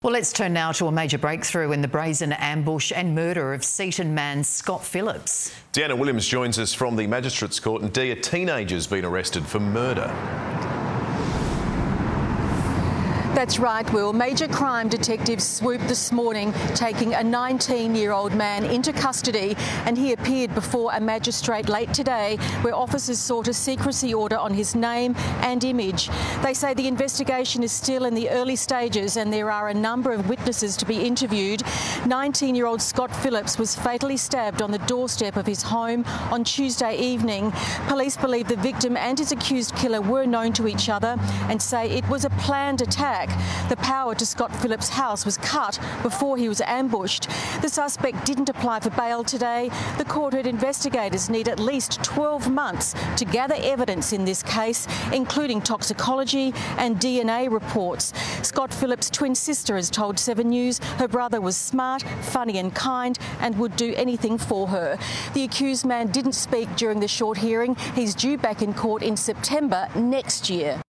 Well, let's turn now to a major breakthrough in the brazen ambush and murder of Seaton man Scot Phillips. Deanna Williams joins us from the Magistrates Court and D, a teenager's been arrested for murder. That's right, Will. Major crime detectives swooped this morning, taking a 19 year old man into custody, and he appeared before a magistrate late today where officers sought a secrecy order on his name and image. They say the investigation is still in the early stages and there are a number of witnesses to be interviewed. 19 year old Scot Phillips was fatally stabbed on the doorstep of his home on Tuesday evening. Police believe the victim and his accused killer were known to each other and say it was a planned attack the power to Scot Phillips' house was cut before he was ambushed. The suspect didn't apply for bail today. The court heard investigators need at least 12 months to gather evidence in this case, including toxicology and DNA reports. Scot Phillips' twin sister has told 7 News her brother was smart, funny and kind and would do anything for her. The accused man didn't speak during the short hearing. He's due back in court in September next year.